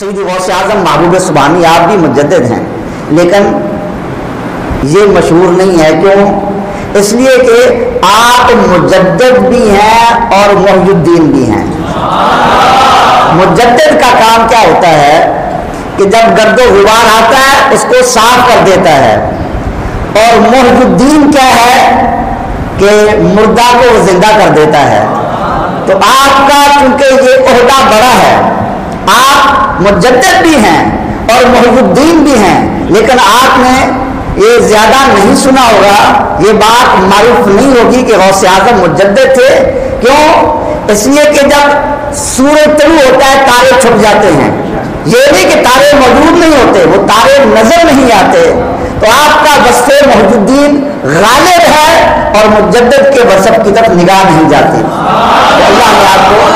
सईद गौस आज़म महबूब सुबहानी, आप भी मुजद हैं। लेकिन ये मशहूर नहीं है, क्यों? इसलिए कि आप मुजद भी हैं और मोहुद्दीन भी हैं। मुजद का काम क्या होता है कि जब गर्दो गुबार आता है, उसको साफ़ कर देता है। और मोहुद्दीन क्या है कि मुर्दा को ज़िंदा कर देता है। तो आपका, चूँकि ये अहदा बड़ा है आप मुजद भी हैं और मोहुद्दीन भी हैं, लेकिन आपने ये ज़्यादा नहीं सुना होगा, ये बात मारूफ नहीं होगी कि गौसे आज़म मुजद थे। क्यों? इसलिए कि जब सूरज तलु होता है, तारे छुप जाते हैं। ये नहीं कि तारे मौजूद नहीं होते, वो तारे नज़र नहीं आते। तो आपका वस्फ मोहुद्दीन गालिब है और मुजद के वसफ की तरफ़ निगाह नहीं जाती। तो अल्लाह ने आपको